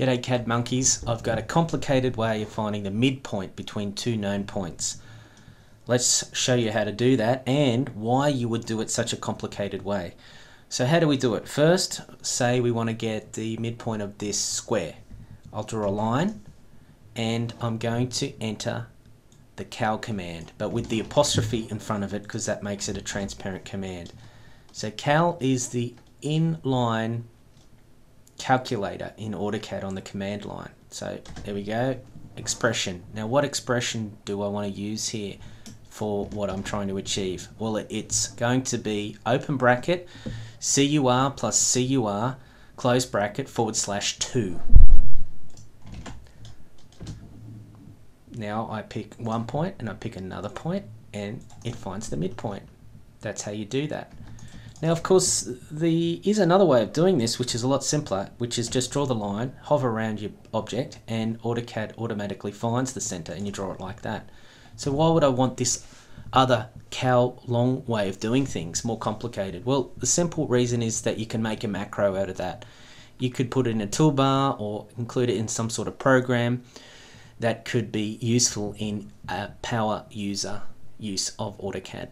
G'day CAD monkeys, I've got a complicated way of finding the midpoint between two known points. Let's show you how to do that and why you would do it such a complicated way. So how do we do it? First, say we want to get the midpoint of this square. I'll draw a line and I'm going to enter the cal command but with the apostrophe in front of it because that makes it a transparent command. So cal is the inline calculator in AutoCAD on the command line. So there we go, expression. Now what expression do I want to use here for what I'm trying to achieve? Well, it's going to be open bracket, CUR plus CUR, close bracket, forward slash 2. Now I pick one point and I pick another point and it finds the midpoint. That's how you do that. Now, of course, there is another way of doing this, which is a lot simpler, which is just draw the line, hover around your object, and AutoCAD automatically finds the center, and you draw it like that. So why would I want this other cal long way of doing things, more complicated? Well, the simple reason is that you can make a macro out of that. You could put it in a toolbar or include it in some sort of program that could be useful in a power user use of AutoCAD.